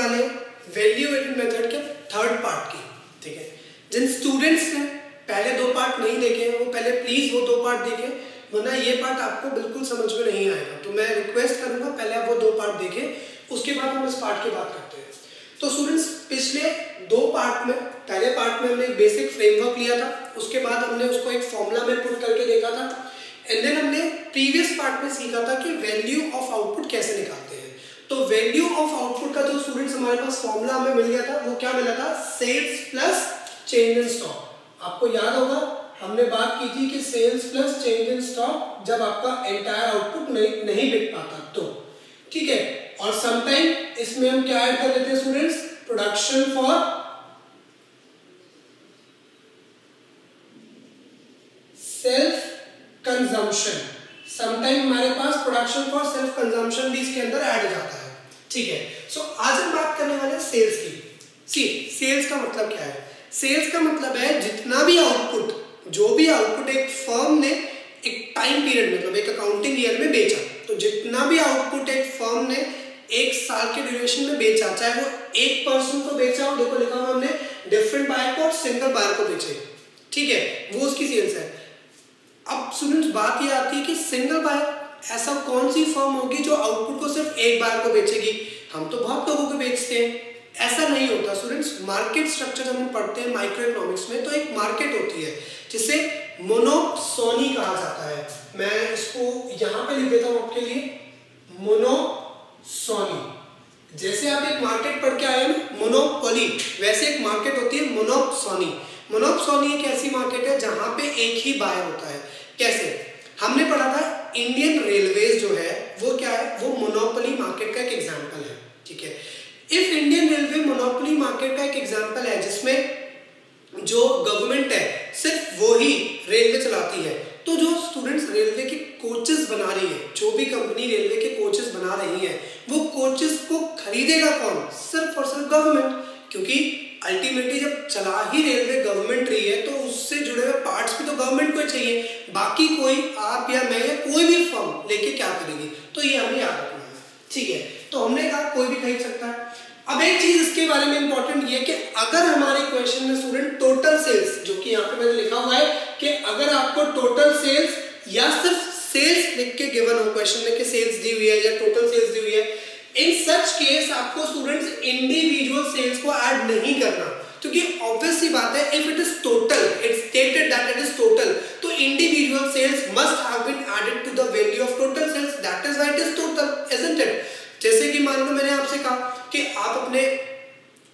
वाले value added method के third part की ठीक है जिन स्टूडेंट्स ने पहले दो पार्ट नहीं देखे हैं वो पहले प्लीज़ वो दो पार्ट देखें वरना ये पार्ट आपको बिल्कुल समझ में नहीं आएगा तो मैं रिक्वेस्ट करूँगा पहले आप वो दो पार्ट देखें उसके बाद हम इस पार्ट की बात करते हैं तो स्टूडेंट्स पिछले दो पार्ट में पहले पार्ट में हमने एक बेसिक फ्रेमवर्क लिया था उसके बाद हमने उसको एक फॉर्मूला में पुट करके देखा था एंड देन हमने प्रीवियस पार्ट में सीखा था कि वैल्यू ऑफ़ आउटपुट कैसे निकालते हैं तो वैल्यू ऑफ़ आउटपुट का जो स्टूडेंट्स हमारे पास फॉर्मूला हमें मिल गया था वो क्या मिला था sales plus change in stock आपको याद होगा हमने बात की थी कि sales plus change in stock जब आपका एंटायर आउटपुट नहीं नहीं बिक पाता तो। ठीक है? और समटाइम इसमें हम क्या ऐड कर लेते हैं students production for self consumption sometime हमारे पास प्रोडक्शन फॉर सेल्फ कंजम्पशन भी इसके अंदर ऐड जाता है। ठीक है? सो so, आज हम बात करने वाले हैं सेल्स की। सी सेल्स का मतलब क्या है? सेल्स का मतलब है जितना भी आउटपुट जो भी आउटपुट एक फर्म ने एक टाइम पीरियड मतलब एक अकाउंटिंग ईयर में बेचा। तो जितना भी आउटपुट एक फर्म ने एक साल के ड्यूरेशन में बेचा, चाहे वो एक पर्सन को बेचा हो, देखो लिखा हुआ हमने डिफरेंट बायर को और सिंगल बायर को बेचे। ठीक है? वो उसकी सेल्स है। अब स्टूडेंट्स बात ये आती है कि सिंगल बायर ऐसा कौन सी फर्म होगी जो आउटपुट को सिर्फ़ एक बार को बेचेगी? हम तो बहुत लोगों को बेचते हैं। ऐसा नहीं होता। स्टूडेंट्स मार्केट स्ट्रक्चर हम पढ़ते हैं माइक्रो इकोनॉमिक्स में तो एक मार्केट होती है, जिसे मोनोसोनी कहा जाता है। मैं इसको यहाँ पे लिख देता हूँ आपके लिए। मोनोसोनी जैसे आप एक मार्केट पढ़ के आए हैं मोनोपोली वैसे एक मार्केट होती है मोनोपसोनी मोनोपसोनी एक ऐसी मार्केट है जहाँ पे एक ही बायर होता है। कैसे? हमने पढ़ा था इंडियन रेलवेज जो है, वो क्या है? वो मोनोपोली मार्केट का एक एग्ज़ाम्पल है। ठीक है? If Indian railway monopoly market का एक एग्ज़ाम्पल है जिसमें जो गवर्नमेंट है, सिर्फ़ वो ही रेलवे चलाती है। तो जो स्टूडेंट्स रेलवे के कोचेस बना रही है, जो भी कंपनी रेलवे के कोचेस बना रही है, वो कोचेस को खरीदेगा कौन? सिर्फ़ और सिर्फ़ गवर्नमेंट क्योंकि अल्टीमेटली जब चला ही रेलवे गवर्नमेंट रही है तो उससे जुड़े हुए पार्ट्स भी तो गवर्नमेंट को चाहिए। बाकी कोई, आप या मैं या कोई भी फर्म लेके क्या करेगी? तो ये हमें याद रखना है। ठीक है? तो हमने कहा कोई भी खरीद सकता है। अब एक चीज़ इसके बारे में इंपॉर्टेंट ये कि अगर हमारे क्वेश्चन में स्टूडेंट टोटल सेल्स जो कि यहाँ पे मैंने लिखा हुआ है कि अगर आपको टोटल सेल्स या सिर्फ़ सेल्स लिख के गिवन हो क्वेश्चन में कि सेल्स दी हुई है या टोटल सेल्स दी हुई है इन सच केस आपको स्टूडेंट्स इंडिविजुअल सेल्स को ऐड नहीं करना। क्योंकि ऑब्वियस सी बात है if it is total it stated that it is total तो individual sales must have been added to the value of total sales that is why it is total isn't it जैसे कि मान लो मैंने आपसे कहा कि आप अपने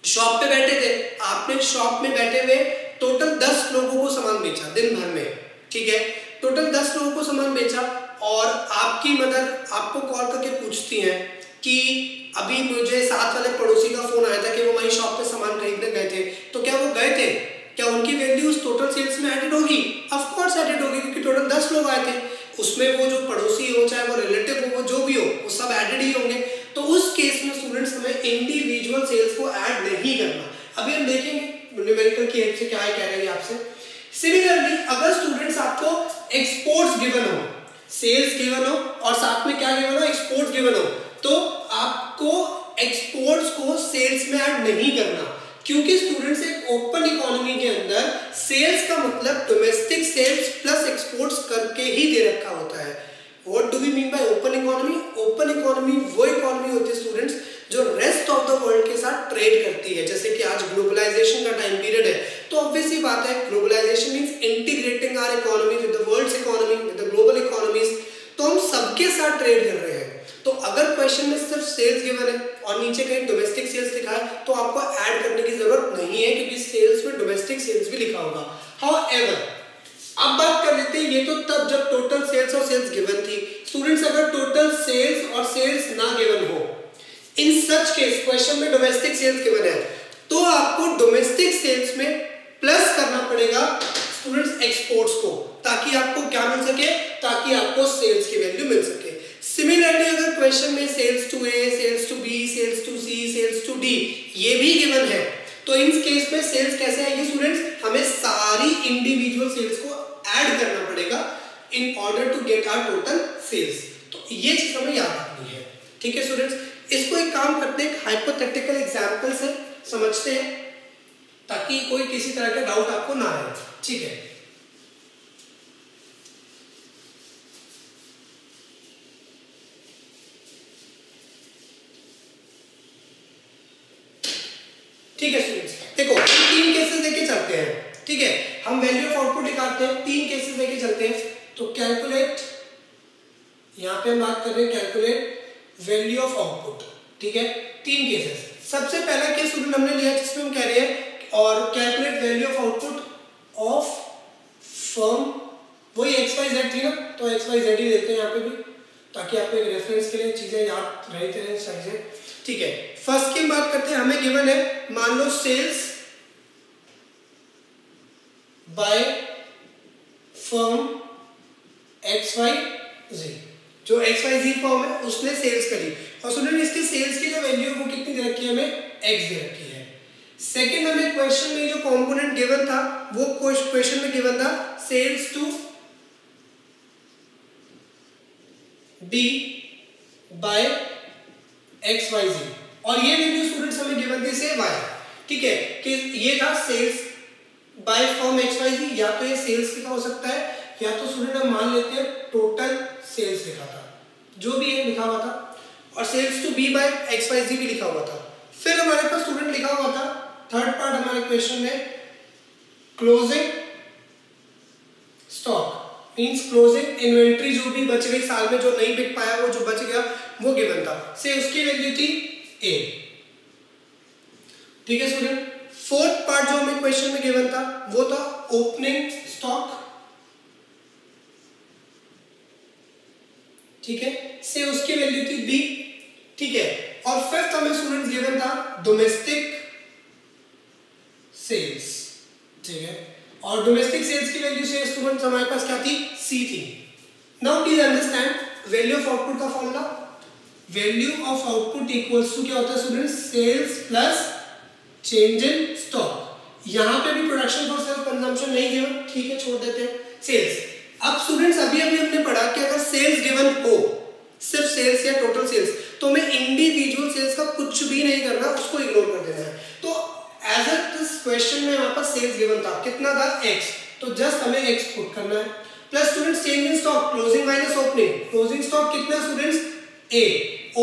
शॉप पे बैठे थे, आपने शॉप में बैठे हुए टोटल दस लोगों को सामान बेचा दिन भर में, ठीक है? टोटल दस लोगों को सामान बेचा और आपकी मदर आपको कॉल करके पूछती हैं कि अभी मुझे साथ वाले पड़ोसी का फ़ोन आया था कि वो हमारी शॉप पे सामान खरीदने गए थे। तो क्या वो गए थे? क्या उनकी वैल्यू उस टोटल सेल्स में एडेड होगी? ऑफ़ कोर्स एडेड होगी, क्योंकि टोटल दस लोग आए थे। उसमें वो जो पड़ोसी हो, चाहे वो रिलेटिव हो, वो जो भी हो, वो सब एडेड ही होंगे। तो उस केस में स्टूडेंट्स हमें इंडिविजुअल सेल्स को ऐड नहीं करना। अभी हम देखेंगे न्यूमेरिकल की हेल्प से क्या है कह रहे हैं आपसे। सिमिलरली अगर स्टूडेंट्स आपको एक्सपोर्ट्स गिवन हो सेल्स गिवन हो, और साथ में क्या गिवन हो एक्सपोर्ट्स गिवन हो तो आपको एक्सपोर्ट्स को सेल्स में ऐड नहीं करना। क्योंकि स्टूडेंट्स एक ओपन इकोनॉमी के अंदर सेल्स का मतलब डोमेस्टिक सेल्स प्लस एक्सपोर्ट्स करके ही दे रखा होता है। What do we mean by open economy open economy वो इकोनॉमी होती है स्टूडेंट्स जो रेस्ट ऑफ़ द वर्ल्ड के साथ ट्रेड करती है। जैसे कि आज ग्लोबलाइजेशन का टाइम पीरियड है तो ऑब्वियसली बात है globalization means integrating our economy with the world's economy with the global economies तो हम सबके साथ ट्रेड कर रहे हैं। तो अगर क्वेश्चन में सिर्फ़ सेल्स गिवन है और नीचे कहीं डोमेस्टिक सेल्स लिखा है तो आपको ऐड करने की ज़रूरत नहीं है, क्योंकि सेल्स में डोमेस्टिक सेल्स भी लिखा होगा। हाउ अब बात कर लेते हैं, ये तो तब जब टोटल सेल्स और सेल्स गिवन थी। स्टूडेंट्स अगर टोटल सेल्स और सेल्स ना गिवन हो इन सच केस क्वेश्चन में डोमेस्टिक सेल्स गिवन है तो आपको डोमेस्टिक सेल्स में प्लस करना पड़ेगा स्टूडेंट्स एक्सपोर्ट्स को, ताकि आपको क्या मिल सके? ताकि आपको सेल्स की वैल्यू मिल सके। सिमिलरली अगर क्वेश्चन में sales to A sales to B sales to C sales to D ये भी गिवन है तो इन केस में सेल्स कैसे आएगी स्टूडेंट्स हमें सारी इंडिविजुअल सेल्स को ऐड करना पड़ेगा in order to get our total sales तो ये चीज़ हमें याद रखनी है, ठीक है स्टूडेंट्स इसको एक काम करते हैं हाइपोथेटिकल एग्ज़ाम्पल से समझते हैं, ताकि कोई किसी तरह का डाउट आपको ना आए, ठीक है ठीक है स्टूडेंट्स देखो तीन केसेस लेके चलते हैं। ठीक है? हम वैल्यू ऑफ़ आउटपुट निकालते हैं, तीन केसेस लेके चलते हैं। तो कैलकुलेट यहाँ पे हम बात कर रहे हैं कैलकुलेट वैल्यू ऑफ़ आउटपुट ठीक है? तीन केसेस सबसे पहला केस हमने लिया जिसमें हम कह रहे हैं और calculate value of output of firm वही एक्स वाई जेड थी ना? तो एक्स वाई जेड ही देते हैं यहाँ पे भी, ताकि आपको एक रेफरेंस के लिए चीज़ें याद रहते रहे से ठीक है? फ़र्स्ट की बात करते हैं, हमें गिवन है, मान लो sales by firm X Y Z जो एक्स वाई जी फॉर्म है, उसने सेल्स करी। और स्टूडेंट इसके सेल्स की जो वैल्यू है वो कितनी दे रखी है हमें? एक्स दे रखी है। सेकंड हमें क्वेश्चन में जो कंपोनेंट गिवन था, वो क्वेश्चन में गिवन था sales to B by X Y Z और ये वैल्यू स्टूडेंट्स हमें गिवन थी से वाई ठीक है? कि ये था sales by firm X Y Z या तो ये सेल्स लिखा हो सकता है, या तो स्टूडेंट हम मान लेते हैं टोटल सेल्स लिखा था, जो भी है लिखा हुआ था, और sales to B by X Y Z भी लिखा हुआ था। फिर हमारे पास स्टूडेंट लिखा हुआ था। थर्ड पार्ट हमारे क्वेश्चन में closing stock means closing inventory जो भी बच गई साल में, जो नहीं बिक पाया, वो जो बच गया, वो गिवन था। से उसकी वैल्यू थी ए ठीक है स्टूडेंट फोर्थ पार्ट जो हमें क्वेश्चन में गिवन था, वो था ओपनिंग स्टॉक ठीक है? से उसकी वैल्यू थी बी ठीक है? और फिफ्थ हमें स्टूडेंट्स गिवन था डोमेस्टिक सेल्स ठीक है? और डोमेस्टिक सेल्स की वैल्यू से स्टूडेंट्स हमारे पास क्या थी? सी थी. Now please understand value of output का formula value of output equals to क्या होता है student sales plus change in stock यहाँ पे भी प्रोडक्शन फॉर सेल्फ कंजम्पशन नहीं गिवन ठीक है, छोड़ देते हैं। सेल्स अब स्टूडेंट्स अभी अभी हमने पढ़ा कि अगर सेल्स गिवन हो, सिर्फ़ सेल्स या टोटल सेल्स तो हमें इंडिविजुअल सेल्स का कुछ भी नहीं करना, उसको इग्नोर कर देना है। तो एज अ क्वेश्चन में हमारे पास सेल्स गिवन था। कितना था? X. तो जस्ट हमें x पुट करना है। Plus students change in stock closing minus opening closing stock कितना स्टूडेंट्स a.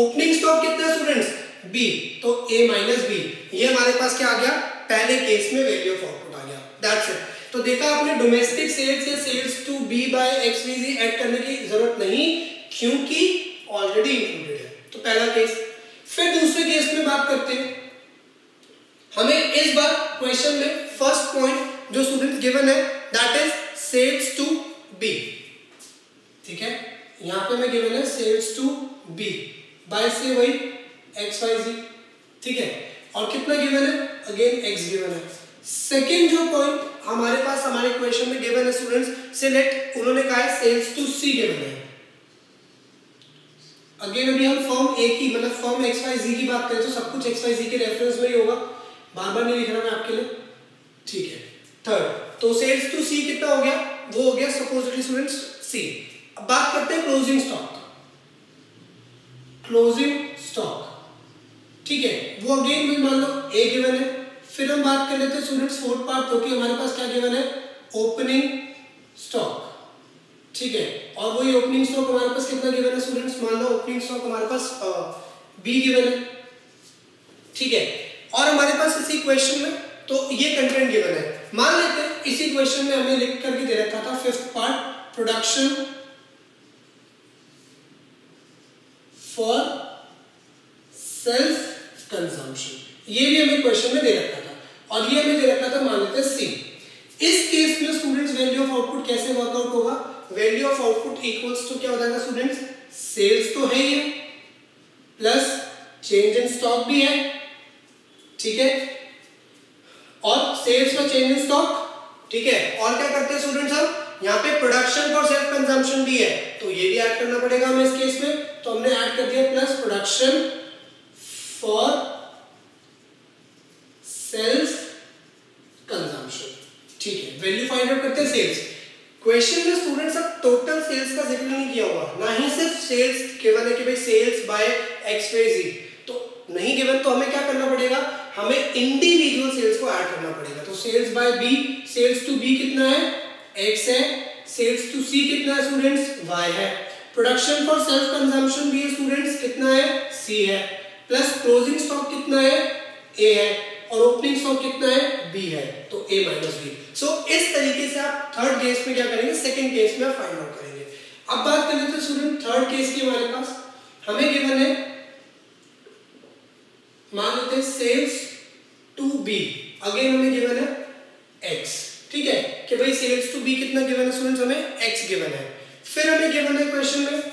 ओपनिंग स्टॉक कितना स्टूडेंट्स b तो ए माइनस बी ये हमारे पास क्या आ गया? पहले केस में वैल्यू ऑफ़ आउटपुट आ गया. दैट्स इट तो देखा आपने डोमेस्टिक सेल्स या sales to B by X Y Z add करने की ज़रूरत नहीं, क्योंकि ऑलरेडी इंक्लूडेड है. तो पहला केस फिर दूसरे केस में बात करते हैं. हमें इस बार क्वेश्चन में फ़र्स्ट पॉइंट जो स्टूडेंट गिवन है that is sales to B ठीक है? यहाँ पे मैं गिवन है सेल्स टू बी बाय से वही एक्स वाई जी ठीक है? और कितना गिवन है? अगेन एक्स गिवन है. सेकेंड जो पॉइंट हमारे पास, हमारे क्वेश्चन में गिवन है स्टूडेंट्स से लेट उन्होंने कहा है सेल्स टू सी गिवन है. अगेन अभी हम फॉर्म ए की मतलब फॉर्म एक्स वाई जी की बात करें तो सब कुछ एक्स वाई जी के रेफरेंस में ही होगा. बार बार नहीं लिख रहा मैं आपके लिए. ठीक है. थर्ड तो सेल्स टू सी कितना हो गया? वो हो गया सपोजिटली स्टूडेंट्स सी अब बात करते हैं क्लोजिंग स्टॉक क्लोजिंग स्टॉक ठीक है, वो अगेन में मान लो ए गिवन है, फिर हम बात कर लेते हैं स्टूडेंट्स फोर्थ पार्ट क्योंकि हमारे पास क्या गिवन है? ओपनिंग स्टॉक ठीक है, और वही ओपनिंग स्टॉक हमारे पास कितना गिवन है स्टूडेंट्स मान लो ओपनिंग स्टॉक हमारे पास बी गिवन है। ठीक है, और हमारे पास इसी क्वेश्चन में तो ये कंटेंट गिवन है। मान लेते हैं, इसी क्वेश्चन में हमें लिख करके दे रखा था fifth part production for self consumption ये भी हमें क्वेश्चन में दे रखा था। और ये हमें दे रखा था, मान लेते हैं सी इस केस में स्टूडेंट्स वैल्यू ऑफ़ आउटपुट कैसे वर्कआउट होगा? Value of output equals to क्या हो जाएगा स्टूडेंट्स सेल्स तो है ही प्लस चेंज इन स्टॉक भी है। ठीक है? और सेल्स का चेंज इन स्टॉक ठीक है? और क्या करते हैं स्टूडेंट्स हम? यहाँ पे प्रोडक्शन फॉर सेल्फ कंजम्पशन भी है। तो ये भी ऐड करना पड़ेगा हमें इस केस में। तो हमने ऐड कर दिया plus production for self consumption ठीक है वैल्यू फाइंड आउट करते हैं सेल्स क्वेश्चन में स्टूडेंट्स अब टोटल सेल्स का ज़िक्र नहीं किया हुआ ना ही सिर्फ़ सेल्स केवल है कि भाई सेल्स बाय एक्स जी नहीं गिवन तो हमें क्या करना पड़ेगा? हमें इंडिविजुअल सेल्स को ऐड करना पड़ेगा। तो sales by B sales to B कितना है? एक्स है। सेल्स टू सी कितना है स्टूडेंट्स वाई है। प्रोडक्शन फॉर सेल्फ कंजम्पशन भी स्टूडेंट्स कितना है? सी है। प्लस क्लोजिंग स्टॉक कितना है? ए है। और ओपनिंग स्टॉक कितना है? बी है। तो ए माइनस बी सो इस तरीके से आप थर्ड केस में क्या करेंगे? सेकंड केस में आप फाइंड आउट करेंगे। अब बात कर लेते हैं स्टूडेंट थर्ड केस की हमारे पास हमें गिवन है, मान लेते हैं सेल्स टू बी अगेन हमें गिवन है एक्स ठीक है? कि भाई सेल्स टू बी कितना गिवन है स्टूडेंट्स हमें एक्स गिवन है। फिर हमें गिवन है क्वेश्चन में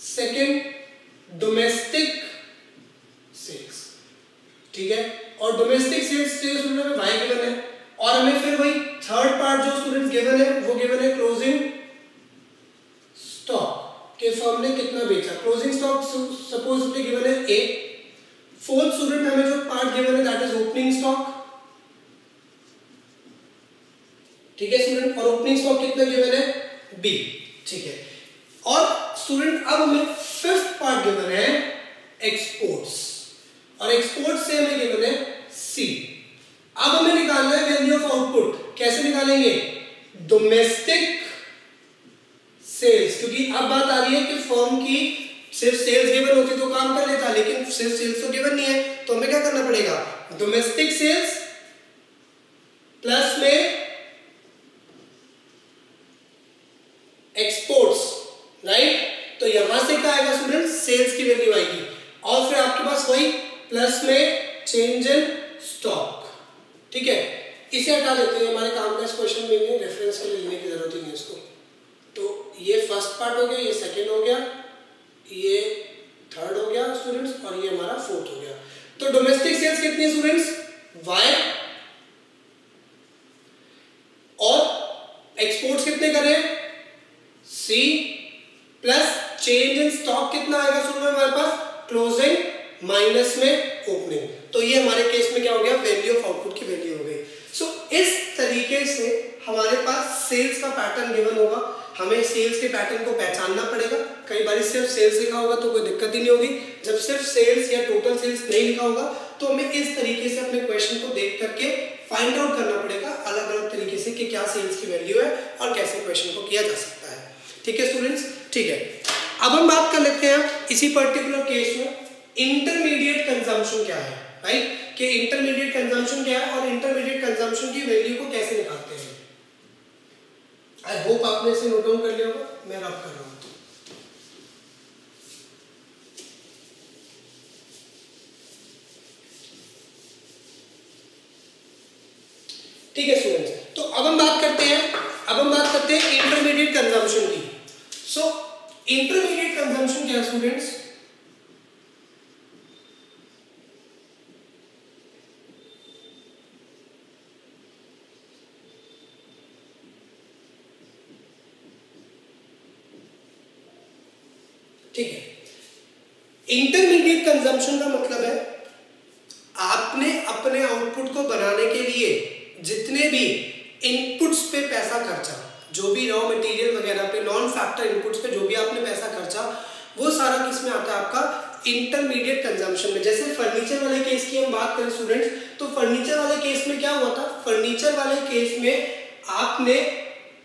सेकंड डोमेस्टिक ठीक है? और डोमेस्टिक सेल्स स्टूडेंट हमें वाई गिवन है। और हमें फिर वही थर्ड पार्ट जो स्टूडेंट्स गिवन है, वो गिवन है क्लोजिंग स्टॉक के फर्म ने कितना बेचा। क्लोजिंग स्टॉक सपोज़ गिवन है ए फोर्थ स्टूडेंट हमें जो पार्ट गिवन है दैट इज़ ओपनिंग स्टॉक ठीक है स्टूडेंट और ओपनिंग स्टॉक कितना गिवन है? बी ठीक है। और स्टूडेंट अब हमें फिफ्थ पार्ट गिवन है एक्सपोर्ट्स और एक्सपोर्ट से हमें गिवन है सी अब हमें निकालना है वैल्यू ऑफ़ आउटपुट कैसे निकालेंगे? डोमेस्टिक सेल्स क्योंकि अब बात आ रही है कि फॉर्म की सिर्फ़ सेल्स गिवन होती तो काम कर लेता, लेकिन सिर्फ़ सेल्स तो गिवन नहीं है तो हमें क्या करना पड़ेगा? डोमेस्टिक सेल्स प्लस में एक्सपोर्ट्स राइट तो यहाँ से क्या आएगा स्टूडेंट सेल्स की वैल्यू आएगी। और फिर आपके पास वही प्लस में चेंज इन स्टॉक। ठीक है? इसे हटा देते हैं। हमारे काम का इस क्वेश्चन में रेफरेंस के लिए लेने की ज़रूरत ही नहीं इसको। तो ये फ़र्स्ट पार्ट हो गया, ये सेकेंड हो गया, ये थर्ड हो गया स्टूडेंट्स और ये हमारा फोर्थ हो गया। तो डोमेस्टिक सेल्स कितनी स्टूडेंट्स वाई और एक्सपोर्ट्स कितने करें C plus change in stock कितना आएगा स्टूडेंट हमारे पास? क्लोजिंग माइनस में ओपनिंग तो ये हमारे केस में क्या हो गया? वैल्यू ऑफ़ आउटपुट की वैल्यू हो गई. सो so, इस तरीके से हमारे पास सेल्स का पैटर्न गिवन होगा. हमें सेल्स के पैटर्न को पहचानना पड़ेगा. कई बार सिर्फ़ सेल्स लिखा होगा तो कोई दिक्कत ही नहीं होगी. जब सिर्फ़ सेल्स या टोटल सेल्स नहीं लिखा होगा तो हमें इस तरीके से अपने क्वेश्चन को देख करके फाइंड आउट करना पड़ेगा अलग अलग तरीके से कि क्या सेल्स की वैल्यू है और कैसे क्वेश्चन को किया जा सकता है. ठीक है स्टूडेंट्स ठीक है. अब हम बात कर लेते हैं इसी पर्टिकुलर केस में इंटरमीडिएट कंजम्पशन क्या है? राइट कि इंटरमीडिएट कंजम्पशन क्या है और इंटरमीडिएट कंजम्पशन की वैल्यू को कैसे निकालते हैं? आई होप आपने इसे नोट डाउन कर लिया होगा। मैं रब कर रहा हूँ। ठीक है स्टूडेंट्स तो अब हम बात करते हैं, अब हम बात करते हैं इंटरमीडिएट कंजम्पशन की। सो इंटरमीडिएट कंजम्पशन क्या है स्टूडेंट्स ठीक है इंटरमीडिएट कंजम्पशन का मतलब है, आपने अपने आउटपुट को बनाने के लिए जितने भी इनपुट्स पे पैसा खर्चा, जो भी रॉ मटेरियल वगैरह पे नॉन फैक्टर इनपुट्स पे जो भी आपने पैसा खर्चा, वो सारा किसमें आता है आपका इंटरमीडिएट कंजम्पशन में। जैसे फर्नीचर वाले केस की हम बात करें स्टूडेंट्स तो फर्नीचर वाले केस में क्या हुआ था? फर्नीचर वाले केस में आपने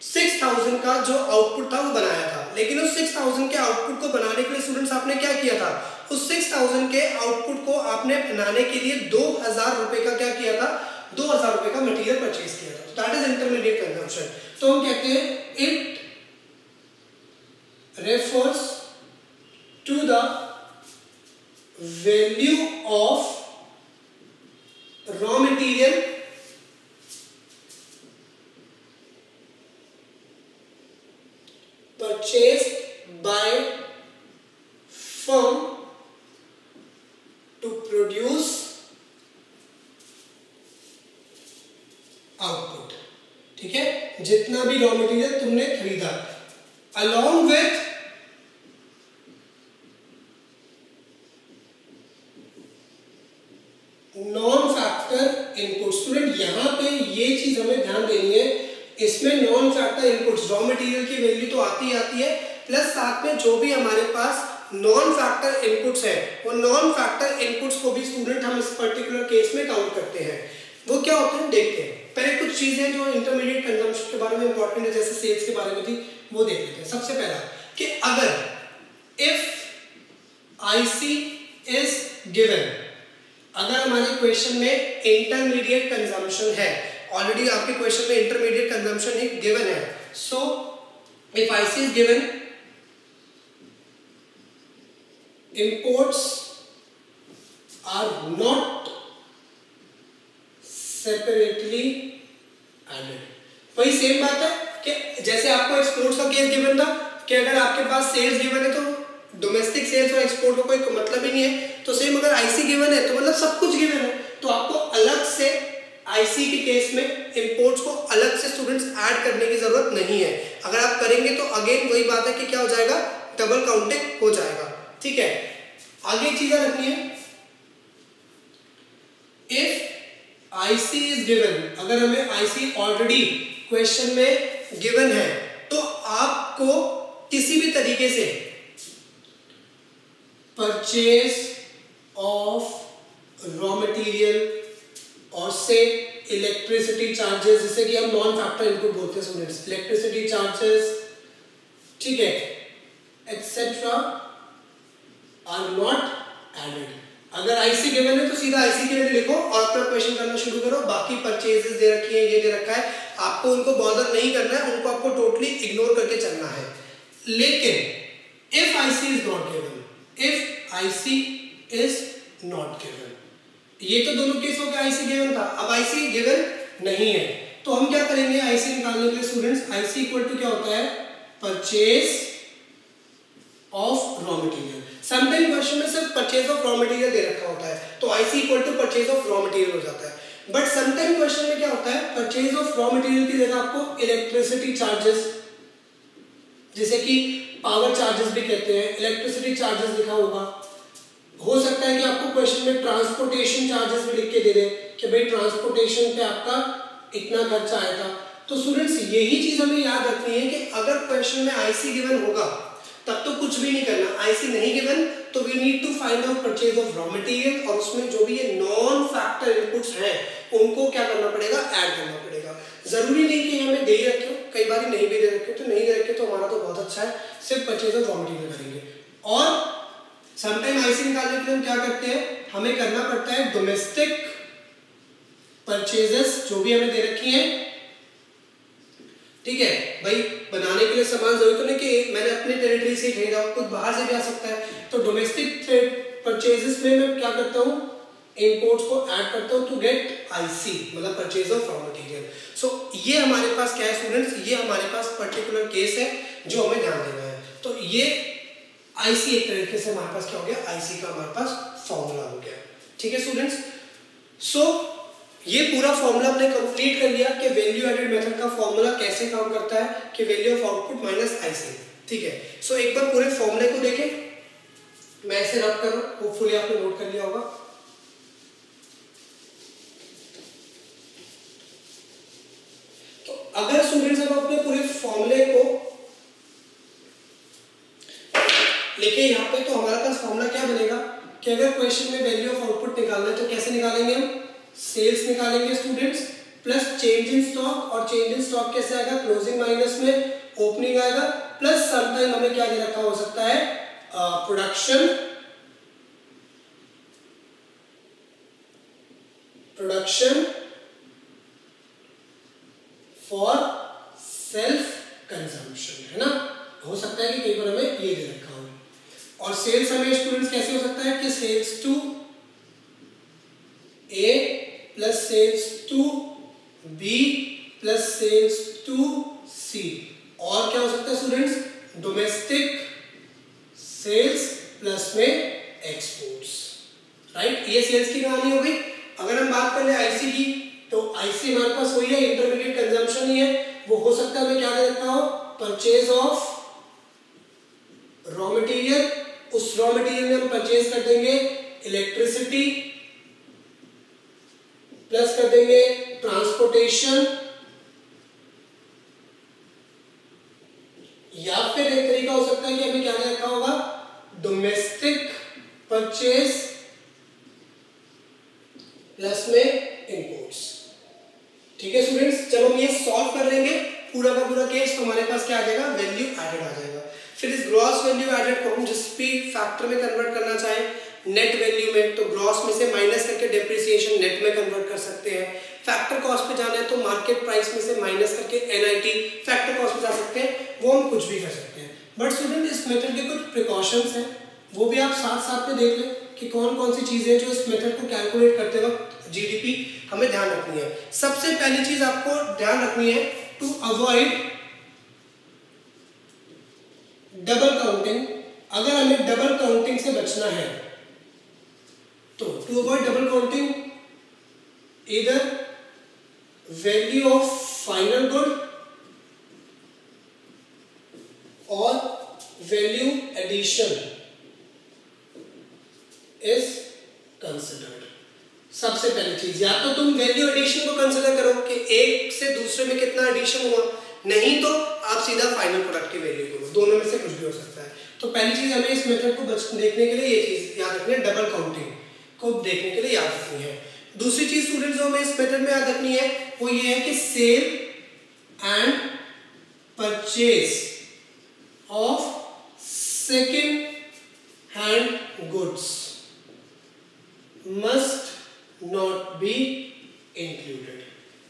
सिक्स का जो आउटपुट था, वो बनाया था। लेकिन उस सिक्स थाउज़ेंड के आउटपुट को बनाने के लिए स्टूडेंट्स आपने क्या किया था? उस सिक्स थाउज़ेंड के आउटपुट को आपने बनाने के लिए दो हज़ार रुपए का क्या किया था? दो हज़ार रुपए का मटेरियल परचेज किया था। दैट इज़ इंटरमीडिएट कंजम्पशन तो हम कहते हैं it refers to the value of raw material purchased by firm to produce output ठीक है? जितना भी रॉ मटेरियल तुमने खरीदा। Along with non factor input student यहाँ पे ये चीज़ हमें ध्यान देनी है इसमें non factor inputs raw material की वैल्यू तो आती आती है प्लस साथ में जो भी हमारे पास नॉन फैक्टर इनपुट्स है, वो नॉन फैक्टर इनपुट्स को भी स्टूडेंट हम इस पर्टिकुलर केस में काउंट करते हैं। वो क्या होते हैं? देखते हैं। पहले कुछ चीज़ें जो इंटरमीडिएट कंजम्पशन के बारे में इंपॉर्टेंट है, जैसे सेल्स के बारे में थी वो देख लेते हैं। सबसे पहला, कि अगर इफ़ आईसी इज़ गिवन अगर हमारे क्वेश्चन में इंटरमीडिएट कंजम्पशन है ऑलरेडी आपके क्वेश्चन में इंटरमीडिएट कंजम्पशन ही गिवन है। So if IC is given imports are not separately added. वही सेम बात है कि जैसे आपको एक्सपोर्ट्स का केस गिवन था, कि अगर आपके पास सेल्स गिवन है तो डोमेस्टिक सेल्स और एक्सपोर्ट का को कोई मतलब ही नहीं है। तो सेम अगर आईसी गिवन है तो मतलब सब कुछ आईसी के केस में इंपोर्ट्स को अलग से स्टूडेंट्स ऐड करने की ज़रूरत नहीं है। अगर आप करेंगे तो अगेन वही बात है कि क्या हो जाएगा? डबल काउंटिंग हो जाएगा। ठीक है? आगे चीज़ें रखनी है। इफ़ आईसी इज़ गिवन अगर हमें आईसी ऑलरेडी क्वेश्चन में गिवन है तो आपको किसी भी तरीके से परचेज ऑफ़ रॉ मटेरियल और से इलेक्ट्रिसिटी चार्जेस जिसे कि हम नॉन फैक्टर इनपुट बोलते हैं स्टूडेंट्स इलेक्ट्रिसिटी चार्जेस ठीक है एक्सेट्रा आर नॉट एडेड अगर आईसी गिवन है तो सीधा आईसी के लिए लिखो और अपना क्वेश्चन करना शुरू करो। बाकी परचेजेस दे रखी है, ये दे रखा है। आपको उनको बॉदर नहीं करना है, उनको आपको टोटली इग्नोर करके चलना है। लेकिन if IC is not given if IC is not given ये तो दोनों केस हो गया आईसी गिवन था। अब आईसी गिवन नहीं है। तो हम क्या करेंगे? आईसी निकालने के लिए स्टूडेंट्स आईसी इक्वल टू क्या होता है? Purchase of raw material sometime question में सिर्फ़ परचेज ऑफ़ रॉ मटेरियल दे रखा होता है। तो IC equal to purchase of raw material हो जाता है। बट समटाइम क्वेश्चन में क्या होता है? परचेज ऑफ़ रॉ मटेरियल की जगह आपको इलेक्ट्रिसिटी चार्जेस जैसे कि पावर चार्जेस भी कहते हैं। इलेक्ट्रिसिटी चार्जेस लिखा होगा। हो सकता है कि आपको क्वेश्चन में ट्रांसपोर्टेशन चार्जेस भी लिख के दे दे कि भाई ट्रांसपोर्टेशन पे आपका इतना खर्चा आएगा तो स्टूडेंट्स यही चीज़ हमें याद रखनी है कि अगर क्वेश्चन में आईसी गिवन होगा, तब तो कुछ भी नहीं करना। आईसी नहीं गिवन तो we need to find out purchase of raw material और उसमें जो भी ये नॉन फैक्टर इनपुट्स हैं, उनको क्या करना पड़ेगा? ऐड करना पड़ेगा। ज़रूरी नहीं कि हमें दे रखे कई बार नहीं भी दे रखे तो नहीं दे रखे तो हमारा तो बहुत अच्छा है। सिर्फ़ परचेज ऑफ़ रॉ मटेरियल करेंगे। और समटाइम आईसी निकालने के लिए हम क्या करते हैं? हमें करना पड़ता है डोमेस्टिक परचेजेस जो भी हमें दे रखी हैं। ठीक है? भाई, बनाने के लिए सामान ज़रूरी तो नहीं कि मैंने अपनी टेरिटरी से खरीदा कुछ बाहर से भी आ सकता है। तो डोमेस्टिक परचेजेस में मैं क्या करता हूँ? इंपोर्ट्स को ऐड करता हूँ टू गेट आईसी मतलब purchase of raw material so ये हमारे पास क्या है स्टूडेंट्स ये हमारे पास पर्टिकुलर केस है जो हमें ध्यान देना है। तो ये आईसी एक तरीके से हमारे पास क्या हो गया? आईसी का हमारे पास फॉर्मूला हो गया। ठीक है स्टूडेंट्स सो ये पूरा फॉर्मूला हमने कंप्लीट कर लिया कि वैल्यू एडेड मेथड का फॉर्मूला कैसे काम करता है कि value of output minus IC ठीक है? सो so, एक बार पूरे फॉर्मूले को देखें। मैं इसे रब कर रहा होपफुली आपने नोट कर लिया होगा। तो अगर स्टूडेंट्स अब अपने पूरे फॉर्मूले को लिखे यहाँ पे तो हमारे पास फॉर्मूला क्या बनेगा कि अगर क्वेश्चन में वैल्यू ऑफ़ आउटपुट निकालना है तो कैसे निकालेंगे हम? सेल्स निकालेंगे students plus change in stock और चेंज इन स्टॉक कैसे आएगा? क्लोजिंग माइनस में ओपनिंग आएगा प्लस समटाइम हमें क्या दे रखा हो सकता है? Production production for self consumption है ना? हो सकता है कि कई बार हमें ये दे और सेल्स हमें स्टूडेंट्स कैसे हो सकता है कि sales to A plus sales to B plus sales to C और क्या हो सकता है स्टूडेंट्स डोमेस्टिक सेल्स प्लस में एक्सपोर्ट्स राइट ये सेल्स की कहानी हो गई। अगर हम बात कर ले आईसी की तो आईसी हमारे पास वही है इंटरमीडिएट कंजम्पशन ही है। वो हो सकता है मैं क्या दे रखा हूँ? परचेज ऑफ़ रॉ मटेरियल उस रॉ मटेरियल में हम परचेज कर देंगे इलेक्ट्रिसिटी, प्लस कर देंगे ट्रांसपोर्टेशन, या फिर एक तरीका हो सकता है कि हमें क्या रखा होगा? डोमेस्टिक परचेज प्लस में इंपोर्ट्स ठीक है स्टूडेंट्स जब हम ये सॉल्व कर लेंगे, पूरा का पूरा केस तो हमारे पास क्या आ जाएगा? वैल्यू एडेड आ जाएगा। फिर इस ग्रॉस वैल्यू एडेड को हम जिस भी फैक्टर में कन्वर्ट करना चाहें नेट वैल्यू में तो ग्रॉस में से माइनस करके डेप्रिसिएशन नेट में कन्वर्ट कर सकते हैं। फैक्टर कॉस्ट पे जाना है तो मार्केट प्राइस में से माइनस करके एनआईटी फैक्टर कॉस्ट पे जा सकते हैं। वो हम कुछ भी कर सकते हैं। बट स्टूडेंट इस मेथड के कुछ प्रिकॉशंस हैं। वो भी आप साथ साथ में देख लें कि कौन कौन सी चीज़ें जो इस मेथड को कैलकुलेट करते वक्त जीडीपी हमें ध्यान रखनी है। सबसे पहली चीज़ आपको ध्यान रखनी है टू अवॉइड डबल काउंटिंग अगर हमें डबल काउंटिंग से बचना है तो टू अवॉइड डबल काउंटिंग इधर वैल्यू ऑफ़ फाइनल गुड और वैल्यू एडिशन इज़ कंसिडर्ड सबसे पहली चीज़, या तो तुम वैल्यू एडिशन को कंसिडर करो कि एक से दूसरे में कितना एडिशन हुआ, नहीं तो आप सीधा फाइनल प्रोडक्ट की वैल्यू दोनों में से कुछ भी हो सकता है। तो पहली चीज़ हमें इस मेथड को देखने के लिए ये चीज़ याद रखनी है डबल काउंटिंग को देखने के लिए याद रखनी है। दूसरी चीज़ स्टूडेंट जो हमें इस मेथड में याद रखनी है, वो ये है कि sale and purchase of second hand goods must not be included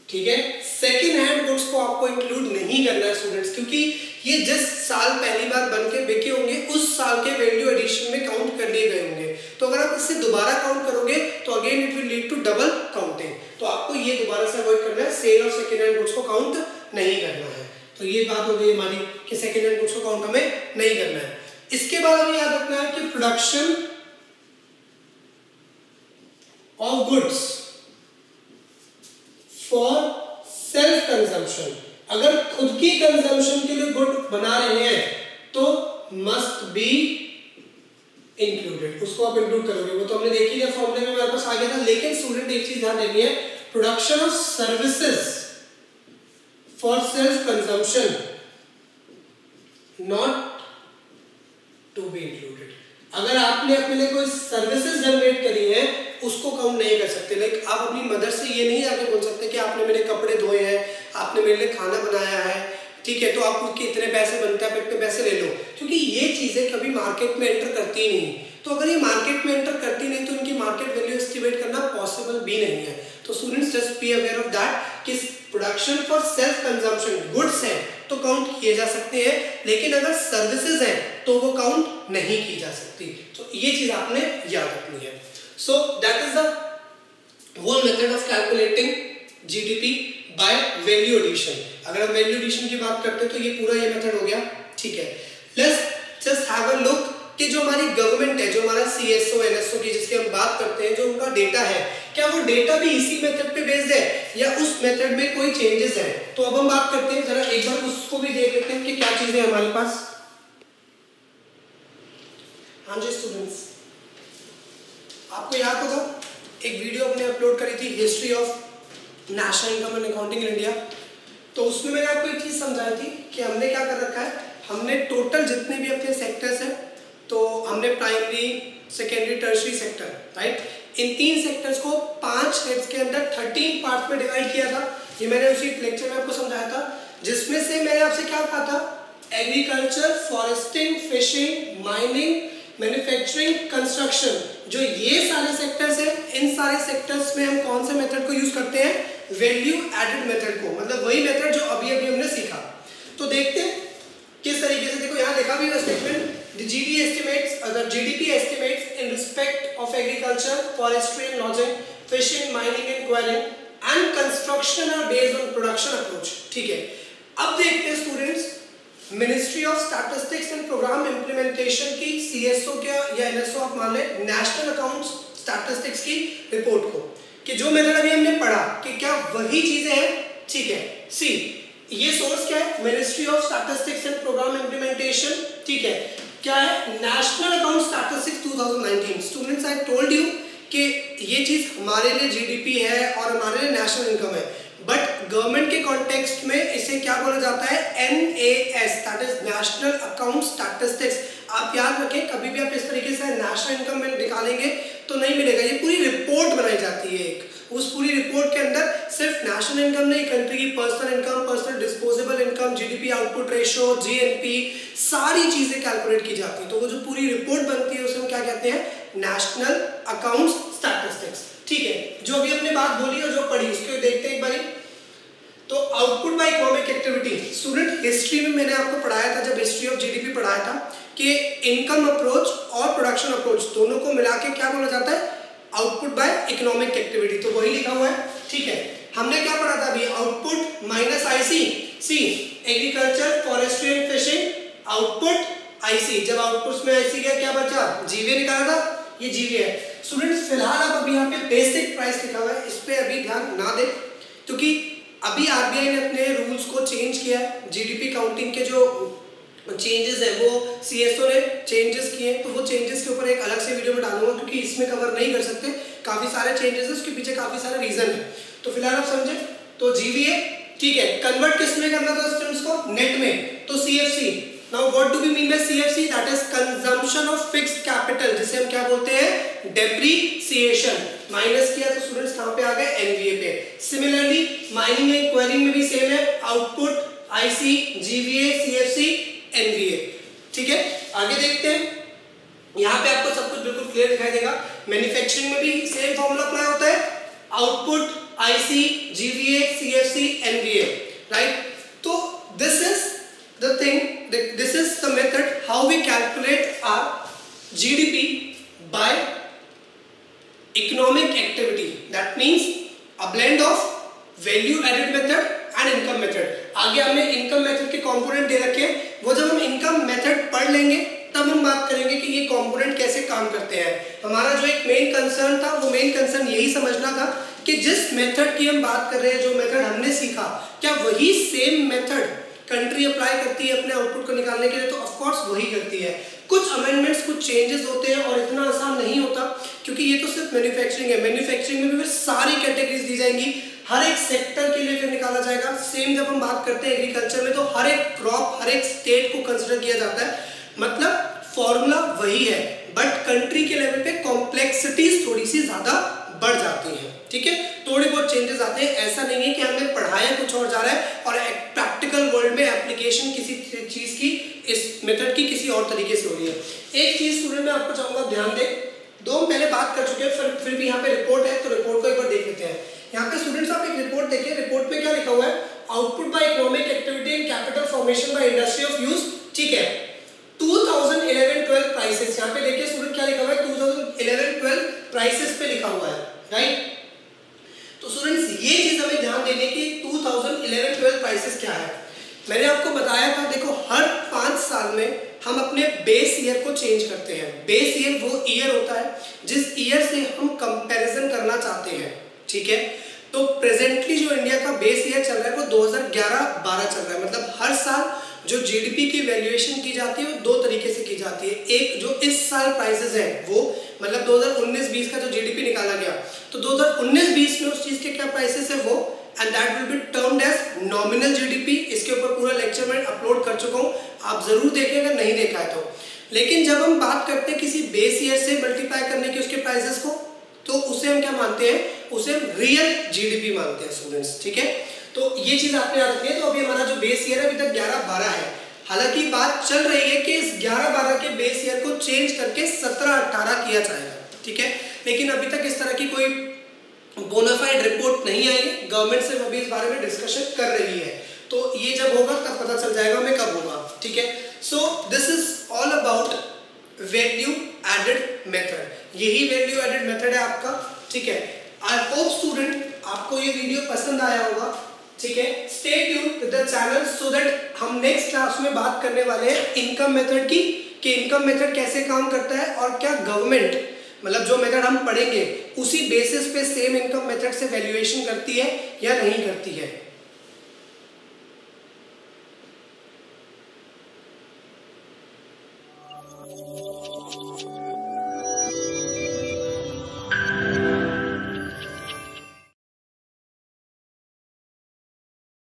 ठीक है? सेकेंड हैंड गुड्स को आपको इंक्लूड नहीं करना है स्टूडेंट्स क्योंकि ये जिस साल पहली बार बन के बिके होंगे, उस साल के वैल्यू एडिशन में काउंट कर लिए गए होंगे। तो अगर आप इससे दोबारा काउंट करोगे तो again it will lead to double counting तो आपको ये दोबारा से अवॉइड करना है सेल और सेकेंड हैंड गुड्स को काउंट नहीं करना है। तो ये बात हो गई हमारी कि सेकेंड हैंड गुड्स को काउंट हमें नहीं करना है। इसके बाद हमें याद रखना है कि production of goods for self consumption अगर खुद की कंजम्पशन के लिए गुड बना रहे हैं तो मस्ट बी इंक्लूडेड उसको आप इंक्लूड करोगे। वो तो हमने देखी लिया फॉर्मूले में हमारे पास आ गया था, लेकिन स्टूडेंट एक चीज़ ध्यान देनी है production of services for self consumption not to be included अगर आपने अपने लिए कोई सर्विसेज़ जनरेट करी है, उसको काउंट नहीं कर सकते। लाइक आप अपनी मदर से ये नहीं जाके बोल सकते कि आपने मेरे कपड़े धोए हैं, आपने मेरे लिए खाना बनाया है, ठीक है? तो आप उसके इतने पैसे बनते हैं इतने पैसे ले लो। क्योंकि ये चीज़ें कभी मार्केट में एंटर करती ही। नहीं तो अगर ये मार्केट में एंटर करती नहीं तो इनकी मार्केट वैल्यू एस्टिमेट करना पॉसिबल भी नहीं है। तो students just be aware of that कि production for self consumption goods हैं तो काउंट किए जा सकते हैं, लेकिन अगर सर्विसेज़ हैं तो वो काउंट नहीं की जा सकती। तो ये चीज़ आपने याद रखनी है। So that is the whole method of calculating GDP by value addition अगर हम वैल्यू एडिशन की बात करते हैं तो ये पूरा ये मेथड हो गया, ठीक है। Let's just have a look कि जो हमारी गवर्नमेंट है, जो हमारा C S O N S O की जिसकी हम बात करते हैं, जो उनका डेटा है, क्या वो डेटा भी इसी मेथड पे बेस्ड है या उस मेथड में कोई चेंजेस है? तो अब हम बात करते हैं, जरा एक बार उसको भी देख लेते हैं कि क्या चीज़ें हमारे पास। हाँ जी स्टूडेंट्स आपको याद होगा, एक वीडियो अपने अपलोड करी थी history of national income and accounting India तो उसमें मैंने आपको एक चीज़ समझाई थी कि हमने क्या कर रखा है? हमने टोटल जितने भी अपने सेक्टर्स हैं तो हमने primary secondary tertiary sector right इन तीन सेक्टर्स को पाँच हेड्स के अंदर थर्टीन पार्ट में डिवाइड किया था। ये मैंने उसी लेक्चर में आपको समझाया था, जिसमें से मैंने आपसे क्या कहा था? Agriculture foresting fishing mining manufacturing construction जो ये सारे सेक्टर्स हैं, इन सारे सेक्टर्स में हम कौन से मेथड को यूज़ करते हैं? वैल्यू एडेड मेथड को मतलब वही मेथड जो अभी अभी हमने सीखा। तो देखते हैं, किस तरीके से, देखो यहाँ देखा भी statement the GD estimates uh, the GDP estimates in respect of agriculture forestry and lodging fishing mining and quarrying and construction are based on production approach. ठीक है? अब देखते हैं students ministry of statistics and programme implementation की CSO क्या या NSO आप मान लें नेशनल अकाउंट्स स्टैटिस्टिक्स की रिपोर्ट को कि जो मेथड अभी हमने पढ़ा कि क्या वही चीज़ें हैं। ठीक है? सी ये सोर्स क्या है? Ministry of statistics and programme implementation ठीक है? क्या है? National account statistics 2019 students I told you कि ये चीज़ हमारे लिए जीडीपी है और हमारे लिए नेशनल इनकम है। बट गवर्नमेंट के कॉन्टेक्स्ट में इसे क्या बोला जाता है? N A S that is national account statistics आप याद रखें, कभी भी आप इस तरीके से नेशनल इनकम में निकालेंगे तो नहीं मिलेगा। ये पूरी रिपोर्ट बनाई जाती है एक। उस पूरी रिपोर्ट के अंदर सिर्फ़ नेशनल इनकम नहीं कंट्री की personal income personal disposable income GDP output ratio GNP सारी चीज़ें कैलकुलेट की जाती है। तो वो जो पूरी रिपोर्ट बनती है, उसे हम क्या कहते हैं? नेशनल अकाउंट्स स्टैटिस्टिक्स ठीक है? जो अभी हमने बात बोली और जो पढ़ी, उसको देखते हैं एक बारी। तो output by economic activity student history में मैंने आपको पढ़ाया था, जब हिस्ट्री ऑफ़ जीडीपी पढ़ाया था, कि इनकम अप्रोच और प्रोडक्शन अप्रोच दोनों को मिला के क्या बोला जाता है? आउटपुट बाय इकोनॉमिक एक्टिविटी तो वही लिखा हुआ है। ठीक है? हमने क्या पढ़ा था अभी? Output minus IC C agriculture forestry and fishing output IC, जब आउटपुट में आईसी गया, क्या बचा? जीवे निकाला था? ये जीवे है। स्टूडेंट्स फ़िलहाल आप अभी यहाँ पे बेसिक प्राइस लिखा हुआ है, इस पे अभी ध्यान ना दे, क्योंकि अभी आरबीआई ने अपने रूल्स को चेंज किया है। जीडीपी काउंटिंग के जो चेंजेस है, वो सीएसओ ने चेंजेस किए तो वो चेंजेस के ऊपर एक अलग से वीडियो में डालूँगा, क्योंकि इसमें कवर नहीं कर सकते। काफ़ी सारे चेंजेस है, उसके पीछे काफ़ी सारे रीजन है। तो फ़िलहाल आप समझे तो जीवीए ठीक है कन्वर्ट किसमें करना था स्टूडेंट्स को? नेट में। तो CFC now what do we mean by CFC that is consumption of fixed capital जिसे हम क्या बोलते हैं? डेप्रीसिएशन माइनस किया तो स्टूडेंट्स कहाँ पे आ गए? एनवीए पे. सिमिलरली माइनिंग एंड क्वेरिंग में भी सेम है. Output IC GVA CFC NVA ठीक है? आगे देखते हैं. यहाँ पे आपको सब कुछ बिल्कुल क्लियर दिखाई देगा. मैन्युफैक्चरिंग में भी सेम फॉर्मूला अप्लाई होता है. Output IC GVA CFC NVA right तो this is the thing this is the method how we calculate our GDP by economic activity that means a blend of value added method and income method आगे हमने income method के component दे रखे हैं। वो जब हम इनकम मेथड पढ़ लेंगे, तब हम बात करेंगे कि ये कंपोनेंट कैसे काम करते हैं। हमारा जो एक मेन कंसर्न था, वो मेन कंसर्न यही समझना था कि जिस मेथड की हम बात कर रहे हैं, जो मेथड हमने सीखा, क्या वही सेम मेथड कंट्री अप्लाई करती है अपने आउटपुट को निकालने के लिए तो ऑफकोर्स वही करती है। कुछ अमेंडमेंट्स कुछ चेंजेस होते हैं और इतना आसान नहीं होता, क्योंकि ये तो सिर्फ़ मैन्युफैक्चरिंग है। मैन्युफैक्चरिंग में भी फिर सारी कैटेगरीज दी जाएँगी। हर एक सेक्टर के लिए फिर निकाला जाएगा। सेम जब हम बात करते हैं एग्रीकल्चर में तो हर एक क्रॉप हर एक स्टेट को कंसिडर किया जाता है। मतलब फॉर्मूला वही है बट कंट्री के लेवल पे कॉम्प्लेक्सिटीज थोड़ी सी ज़्यादा बढ़ जाती है। ठीक है? थोड़े बहुत चेंजेस आते हैं। ऐसा नहीं है कि हमने पढ़ाया कुछ और जा रहा है और प्रैक्टिकल वर्ल्ड में एप्लीकेशन किसी चीज़ की, इस मेथड की किसी और तरीके से हो रही है। एक चीज़ स्टूडेंट मैं आपको चाहूँगा, ध्यान दे। दो पहले बात कर चुके हैं, फिर फिर भी यहाँ पे रिपोर्ट है तो रिपोर्ट को एक बार देख लेते हैं। यहाँ पे स्टूडेंट्स आप एक रिपोर्ट देखिए। रिपोर्ट में क्या लिखा हुआ है? Output by economic activity and capital formation by industry of use ठीक है? 2011-12 प्राइसेस यहाँ पे देखिए स्टूडेंट क्या लिखा हुआ है? 2011-12 प्राइसेस पे लिखा हुआ है राइट तो स्टूडेंट्स ये चीज़ हमें ध्यान देने की 2011-12 प्राइसेस क्या है मैंने आपको बताया था देखो हर पाँच साल में हम अपने बेस ईयर को चेंज करते हैं। बेस ईयर वो ईयर होता है, जिस ईयर से हम कंपैरिजन करना चाहते हैं, ठीक है? तो प्रेजेंटली जो इंडिया का बेस ईयर चल रहा है, वो 2011-12 चल रहा है। मतलब हर साल जो जीडीपी की वैल्यूएशन की जाती है, वो दो तरीके से की जाती है। एक जो इस साल प्राइसेस है, वो मतलब 2019-20 का जो जीडीपी निकाला गया तो 2019-20 में उस चीज़ के क्या प्राइसेस है वो and that will be termed as nominal GDP इसके ऊपर पूरा लेक्चर मैं अपलोड कर चुका हूँ आप ज़रूर देखें अगर नहीं देखा है तो लेकिन जब हम बात करते हैं किसी बेस ईयर से मल्टीप्लाई करने की उसके प्राइसेस को तो उसे हम क्या मानते हैं उसे हम रियल जीडीपी मानते हैं स्टूडेंट्स ठीक है तो ये चीज़ आपने याद रखनी है तो अभी हमारा जो बेस ईयर है अभी तक ग्यारह बारह है हालाँकि बात चल रही है कि इस ग्यारह बारह के बेस ईयर को चेंज करके सत्रह अट्ठारह किया जाएगा, ठीक है? लेकिन अभी तक इस तरह की कोई बोनाफाइड रिपोर्ट नहीं आई गवर्नमेंट से अभी इस बारे में डिस्कशन कर रही है। तो ये जब होगा, तब पता चल जाएगा मैं कब होगा, ठीक है? So this is all about value added method यही वैल्यू एडेड मेथड है आपका, ठीक है? आई होप स्टूडेंट आपको ये वीडियो पसंद आया होगा, ठीक है? Stay tune with the channel so that हम नेक्स्ट क्लास में बात करने वाले हैं इनकम मेथड की कि इनकम मेथड कैसे काम करता है और क्या गवर्नमेंट मतलब जो मेथड हम पढ़ेंगे, उसी बेसिस पे सेम इनकम मेथड से वैल्यूएशन करती है या नहीं करती है।